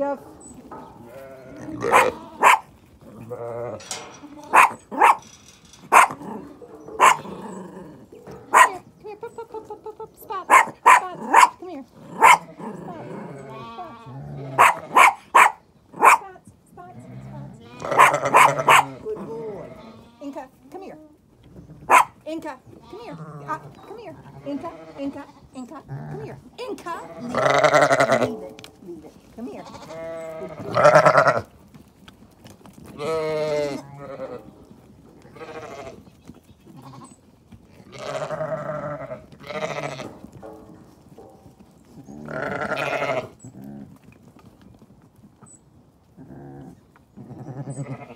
Jeff. Good boy. Inca, come here. Inca, come here. Uh, come here. Inca, Inca, Inca, come here. Inca. Leave it, leave it. Come here. Good boy.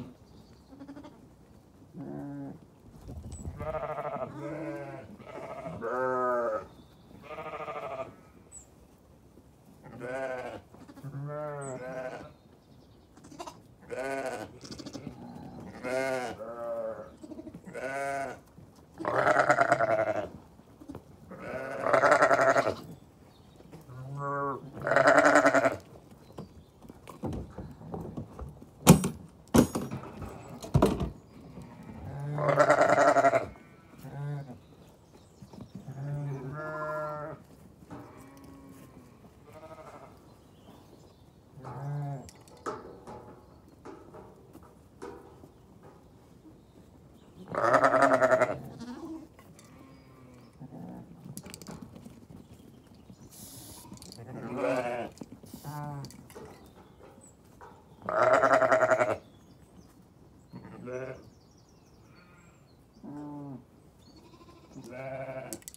Yeah.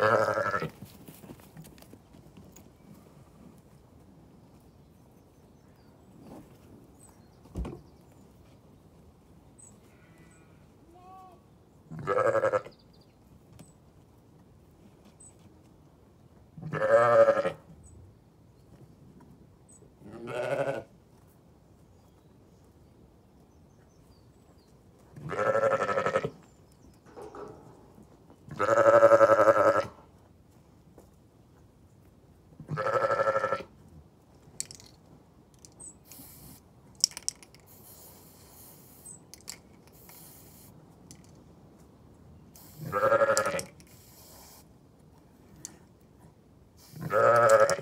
Brrr. Brrr. Good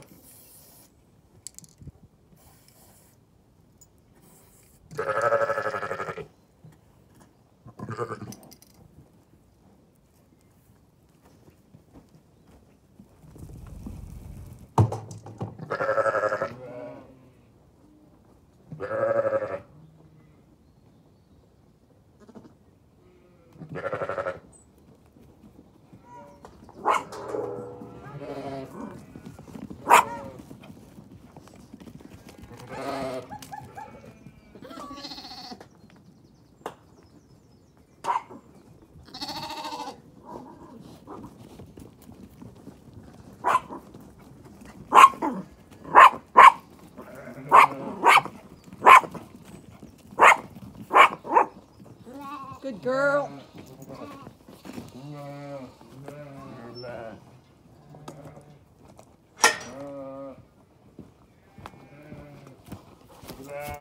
girl.